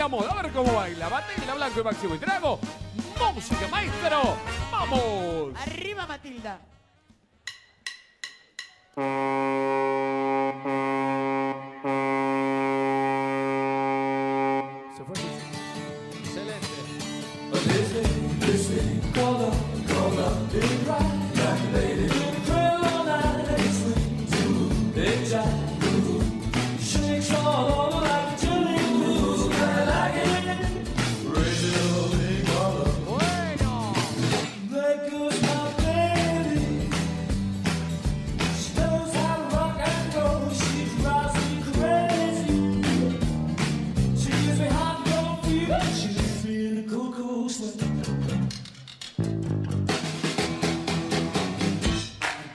escuchamos. A ver cómo baila. Matilda Blanco y Máximo y Trago. Música, maestro. ¡Vamos! Arriba, Matilda. Se fue. Excelente.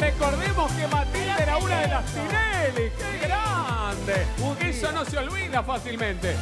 Recordemos que Matilda era una de las Tinelli. ¡Qué grande! Eso no se olvida fácilmente.